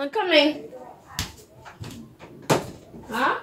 I'm coming. Huh?